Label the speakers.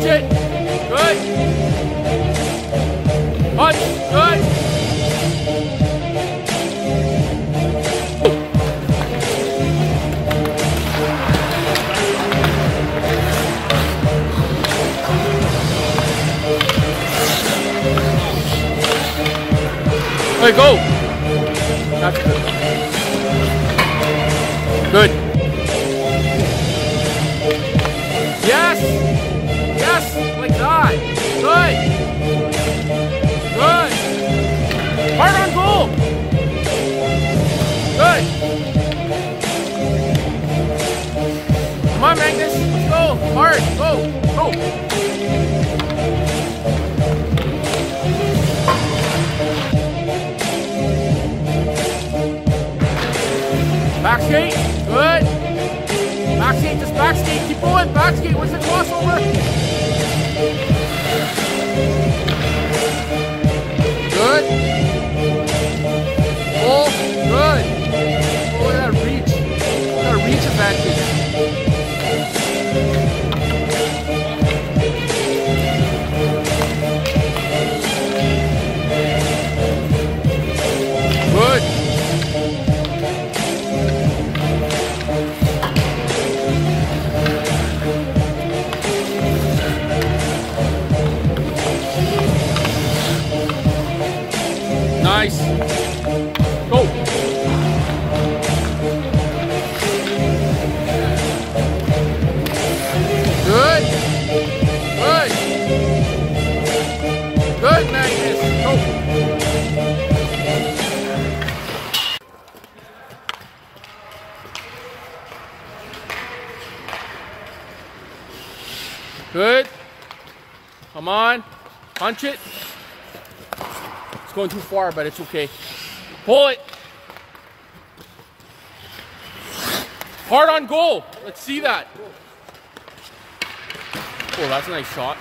Speaker 1: Watch it. Good. Punch. Good. Hey, go. Good. On, Magnus. Go. Hard. Go. Go. Back skate. Good. Back skate. Just back skate. Keep going. Back skate. Where's the crossover? Nice. Go. Good. Good. Good, Magnus. Go. Good. Come on. Punch it. It's going too far, but it's okay. Pull it. Hard on goal. Let's see that. Oh, that's a nice shot.